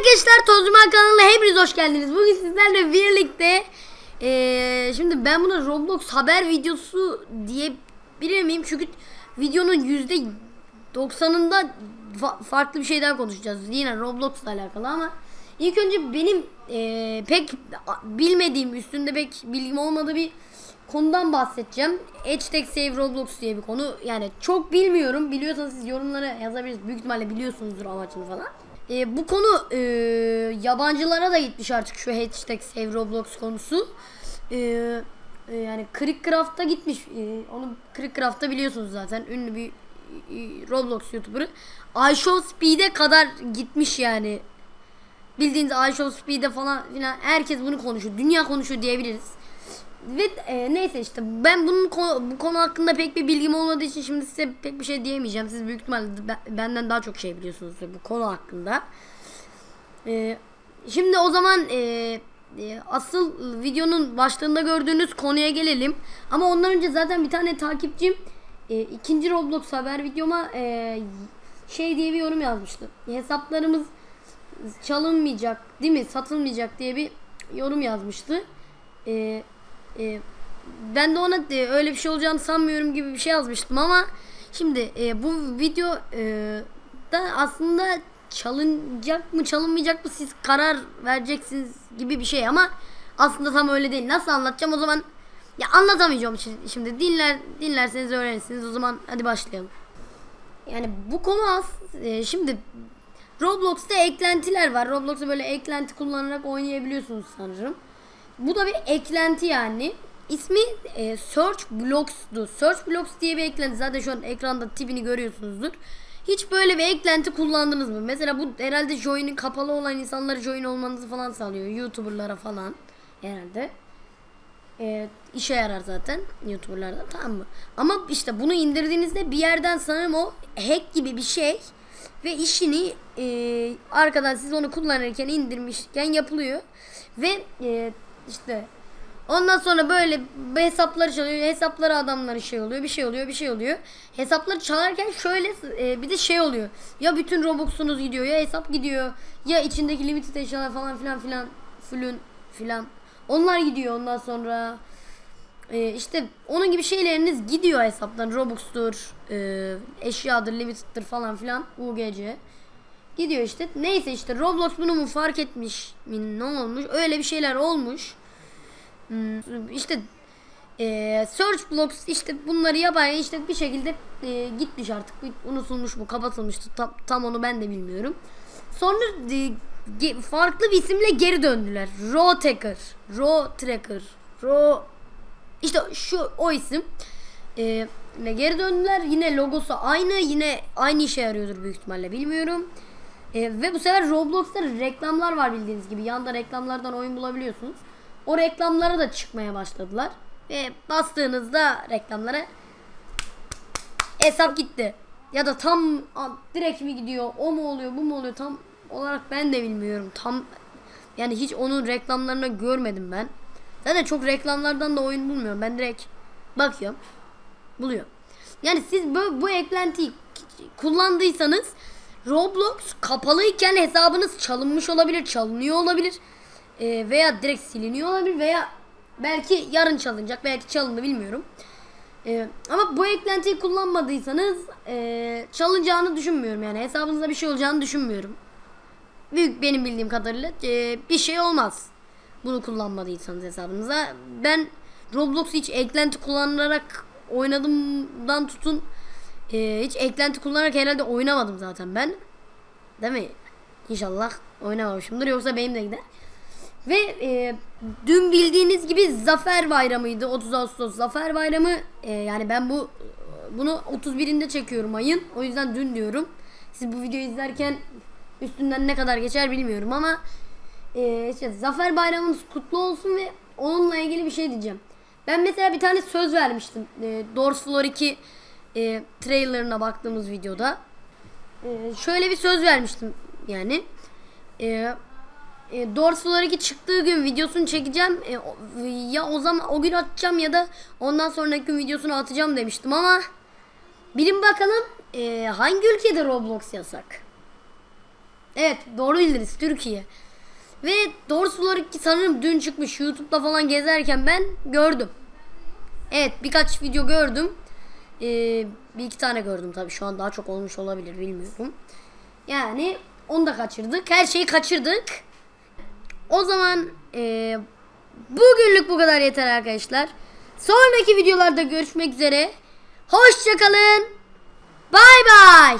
arkadaşlar Tozduman kanalına hepiniz hoş geldiniz. Bugün sizlerle birlikte eee, şimdi ben buna Roblox haber videosu diyebilir miyim? Çünkü videonun yüzde 90'ında fa- farklı bir şeyden konuşacağız. Yine Roblox'la alakalı ama ilk önce benim eee, pek bilmediğim üstünde pek bilgim olmadığı bir konudan bahsedeceğim. Hashtag Save Roblox diye bir konu. Yani çok bilmiyorum. Biliyorsanız siz yorumlara yazabilirsiniz. Büyük ihtimalle biliyorsunuzdur amacını falan. Ee, bu konu e, yabancılara da gitmiş artık şu hashtag Save Roblox konusu. Ee, e, yani Crickcraft'a gitmiş. Ee, onu Crickcraft'ta biliyorsunuz zaten. Ünlü bir e, Roblox YouTuber'ı. iShow Speed'e kadar gitmiş yani. Bildiğiniz iShow Speed'e falan filan herkes bunu konuşuyor. Dünya konuşuyor diyebiliriz. Ve e, neyse işte ben bunun konu, bu konu hakkında pek bir bilgim olmadığı için şimdi size pek bir şey diyemeyeceğim. Siz büyük ihtimalle be- benden daha çok şey biliyorsunuz bu konu hakkında. E, şimdi o zaman e, e, asıl videonun başlığında gördüğünüz konuya gelelim. Ama ondan önce zaten bir tane takipçim e, ikinci Roblox haber videoma e, şey diye bir yorum yazmıştı. Hesaplarımız çalınmayacak değil mi satılmayacak diye bir yorum yazmıştı. E, e, ben de ona de, öyle bir şey olacağını sanmıyorum gibi bir şey yazmıştım ama şimdi e, bu video e, da aslında çalınacak mı çalınmayacak mı siz karar vereceksiniz gibi bir şey ama aslında tam öyle değil. Nasıl anlatacağım o zaman ya anlatamayacağım şi- şimdi dinler dinlerseniz öğrenirsiniz o zaman hadi başlayalım. Yani bu konu az e, şimdi Roblox'ta eklentiler var. Roblox'ta böyle eklenti kullanarak oynayabiliyorsunuz sanırım. Bu da bir eklenti yani. İsmi e, Search Blocks'du. Search Blocks diye bir eklenti. Zaten şu an ekranda tipini görüyorsunuzdur. Hiç böyle bir eklenti kullandınız mı? Mesela bu herhalde join'in kapalı olan insanlara join olmanızı falan sağlıyor. YouTuber'lara falan herhalde. E, işe yarar zaten YouTuber'larda tamam mı? Ama işte bunu indirdiğinizde bir yerden sanırım o hack gibi bir şey ve işini e, arkadan siz onu kullanırken indirmişken yapılıyor ve e, işte ondan sonra böyle hesapları çalıyor hesapları adamları şey oluyor bir şey oluyor bir şey oluyor hesapları çalarken şöyle e, bir de şey oluyor ya bütün robux'unuz gidiyor ya hesap gidiyor ya içindeki limited eşyalar falan filan filan fullün filan onlar gidiyor ondan sonra ee, işte onun gibi şeyleriniz gidiyor hesaptan. Robux'tur, e, eşyadır, limited'dır falan filan. UGC. Gidiyor işte. Neyse işte Roblox bunu mu fark etmiş mi ne olmuş? Öyle bir şeyler olmuş. Hmm, işte e, Search Blocks işte bunları yapar işte bir şekilde e, gitmiş artık. Unutulmuş mu kapatılmıştı tam, tam onu ben de bilmiyorum. Sonra e, ge- farklı bir isimle geri döndüler. Raw Tracker. Raw Tracker. Raw işte şu o isim. Ee, ve geri döndüler. Yine logosu aynı. Yine aynı işe yarıyordur büyük ihtimalle. Bilmiyorum. Ee, ve bu sefer Roblox'ta reklamlar var bildiğiniz gibi. Yanda reklamlardan oyun bulabiliyorsunuz. O reklamlara da çıkmaya başladılar. Ve bastığınızda reklamlara hesap gitti. Ya da tam direkt mi gidiyor? O mu oluyor? Bu mu oluyor? Tam olarak ben de bilmiyorum. Tam yani hiç onun reklamlarını görmedim ben. Zaten çok reklamlardan da oyun bulmuyorum. Ben direkt bakıyorum. Buluyorum. Yani siz bu, bu eklentiyi kullandıysanız Roblox kapalıyken hesabınız çalınmış olabilir, çalınıyor olabilir. Ee, veya direkt siliniyor olabilir veya belki yarın çalınacak, belki çalındı bilmiyorum. Ee, ama bu eklentiyi kullanmadıysanız e, çalınacağını düşünmüyorum yani hesabınızda bir şey olacağını düşünmüyorum. Büyük benim bildiğim kadarıyla e, bir şey olmaz bunu kullanmadıysanız hesabınıza. Ben Roblox'u hiç eklenti kullanarak oynadığımdan tutun e, hiç eklenti kullanarak herhalde oynamadım zaten ben. Değil mi? İnşallah oynamamışımdır yoksa benim de gider. Ve e, dün bildiğiniz gibi Zafer Bayramı'ydı. 30 Ağustos Zafer Bayramı. E, yani ben bu bunu 31'inde çekiyorum ayın. O yüzden dün diyorum. Siz bu videoyu izlerken üstünden ne kadar geçer bilmiyorum ama e, işte Zafer Bayramınız kutlu olsun ve onunla ilgili bir şey diyeceğim. Ben mesela bir tane söz vermiştim. E, Doors Floor 2 e, trailerına baktığımız videoda. E, şöyle bir söz vermiştim yani. E, e, Doors 2 çıktığı gün videosunu çekeceğim. E, o- ya o zaman o gün atacağım ya da ondan sonraki gün videosunu atacağım demiştim ama bilin bakalım e, hangi ülkede Roblox yasak? Evet doğru bildiniz Türkiye. Ve doğrusu olarak ki sanırım dün çıkmış YouTube'da falan gezerken ben gördüm. Evet birkaç video gördüm. Ee, bir iki tane gördüm tabii şu an daha çok olmuş olabilir bilmiyorum. Yani onu da kaçırdık. Her şeyi kaçırdık. O zaman ee, bugünlük bu kadar yeter arkadaşlar. Sonraki videolarda görüşmek üzere. Hoşçakalın. Bay bay.